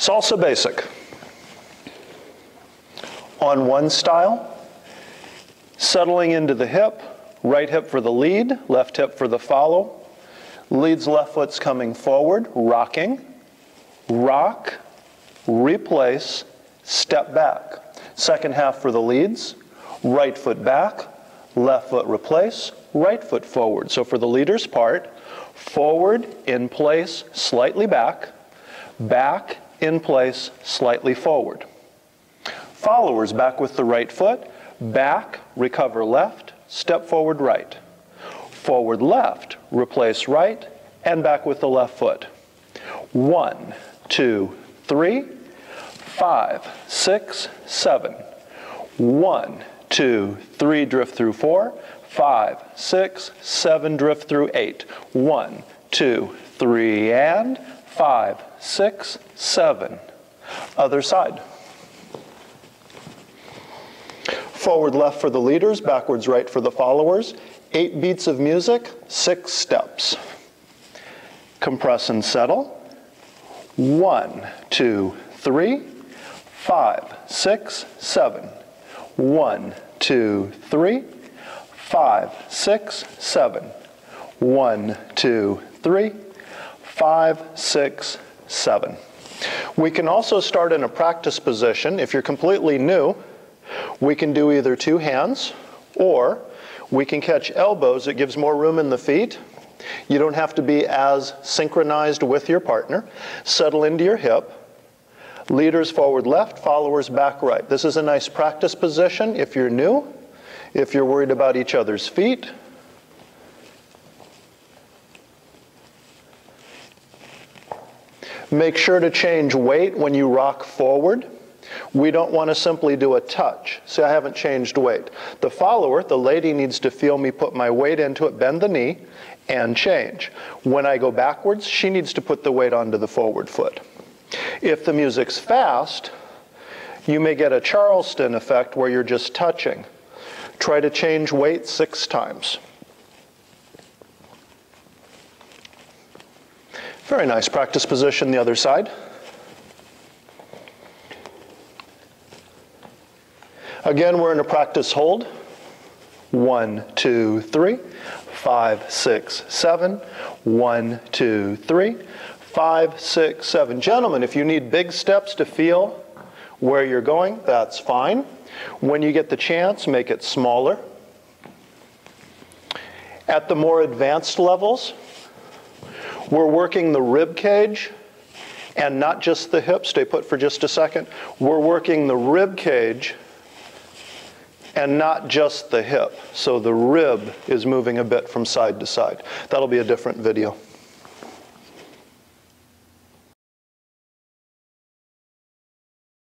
Salsa basic. On one style, settling into the hip, right hip for the lead, left hip for the follow. Leads left foot's coming forward, rocking, rock, replace, step back. Second half for the leads, right foot back, left foot replace, right foot forward. So for the leader's part, forward, in place, slightly back, back, in place, slightly forward. Followers back with the right foot, back, recover left, step forward right. Forward left, replace right, and back with the left foot. One, two, three, five, six, seven. One, two, three, drift through four, five, six, seven, drift through eight. One, two, three, and five, six, seven. Other side. Forward left for the leaders, backwards right for the followers. Eight beats of music, six steps. Compress and settle. One, two, three, five, six, seven. One, two, three, five, six, seven. One, two, three, five, six, seven. We can also start in a practice position. If you're completely new, we can do either two hands or we can catch elbows. It gives more room in the feet. You don't have to be as synchronized with your partner. Settle into your hip. Leaders forward left, followers back right. This is a nice practice position if you're new, if you're worried about each other's feet. Make sure to change weight when you rock forward. We don't want to simply do a touch. See, I haven't changed weight. The follower, the lady needs to feel me put my weight into it, bend the knee, and change. When I go backwards, she needs to put the weight onto the forward foot. If the music's fast, you may get a Charleston effect where you're just touching. Try to change weight six times. Very nice practice position the other side. Again, we're in a practice hold. One, two, three, five, six, seven. One, two, three, five, six, seven. Gentlemen, if you need big steps to feel where you're going, that's fine. When you get the chance, make it smaller. At the more advanced levels, we're working the rib cage and not just the hip. Stay put for just a second. We're working the rib cage and not just the hip. So the rib is moving a bit from side to side. That'll be a different video.